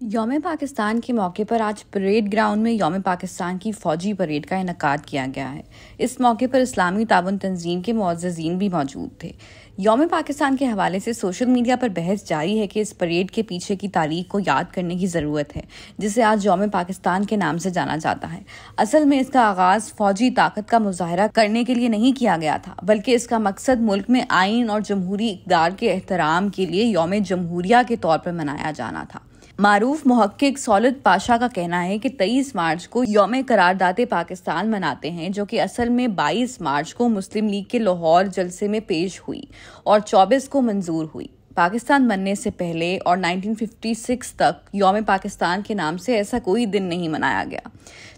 योम पाकिस्तान के मौके पर आज परेड ग्राउंड में योम पाकिस्तान की फौजी परेड का इनका किया गया है। इस मौके पर इस्लामी ताबन तंजीम के मुआजीन भी मौजूद थे। योम पाकिस्तान के हवाले से सोशल मीडिया पर बहस जारी है कि इस परेड के पीछे की तारीख को याद करने की ज़रूरत है, जिसे आज योम पाकिस्तान के नाम से जाना जाता है। असल में इसका आगाज़ फौजी ताकत का मुजाहरा करने के लिए नहीं किया गया था, बल्कि इसका मकसद मुल्क में आइन और जमहूरी इकदार के एहतराम के लिए योम जमहूरिया के तौर पर मनाया जाना था। मारूफ महक्क सौलत पाशा का कहना है कि 23 मार्च को योम करारदाते पाकिस्तान मनाते हैं, जो कि असल में 22 मार्च को मुस्लिम लीग के लाहौर जलसे में पेश हुई और 24 को मंजूर हुई। पाकिस्तान बनने से पहले और 1956 तक योम पाकिस्तान के नाम से ऐसा कोई दिन नहीं मनाया गया।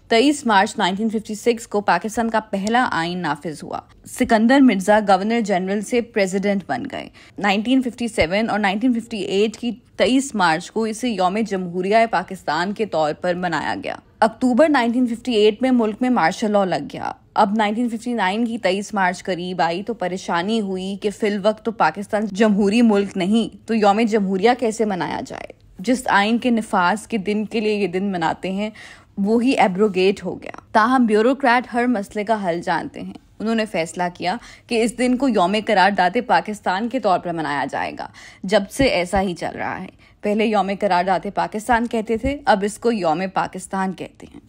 23 मार्च 1956 को पाकिस्तान का पहला आइन नाफिज हुआ। सिकंदर मिर्ज़ा गवर्नर जनरल से प्रेसिडेंट बन गए। 1957 और 1958 की 23 मार्च को इसे योम जमहूरिया पाकिस्तान के तौर पर मनाया गया। अक्टूबर 1958 में मुल्क में मार्शल लॉ लग गया। अब 1959 की 23 मार्च करीब आई तो परेशानी हुई कि फिल वक्त तो पाकिस्तान जमहूरी मुल्क नहीं तो योम जमहूरिया कैसे मनाया जाए? जिस आइन के नफाज के दिन के लिए ये दिन मनाते हैं, वो ही एब्रोगेट हो गया। ताहम ब्यूरोक्रेट हर मसले का हल जानते हैं। उन्होंने फैसला किया कि इस दिन को योम करार दाते पाकिस्तान के तौर पर मनाया जाएगा। जब से ऐसा ही चल रहा है। पहले योम करार दाते पाकिस्तान कहते थे, अब इसको योम पाकिस्तान कहते हैं।